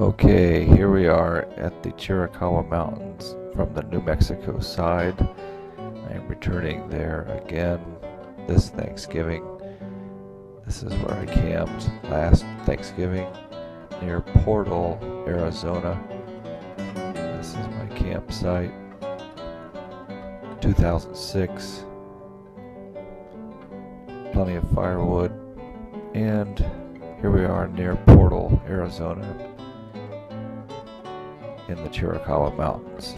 Okay, here we are at the Chiricahua Mountains from the New Mexico side. I am returning there again this Thanksgiving. This is where I camped last Thanksgiving near Portal, Arizona. This is my campsite. 2006. Plenty of firewood. And here we are near Portal, Arizona in the Chiricahua Mountains.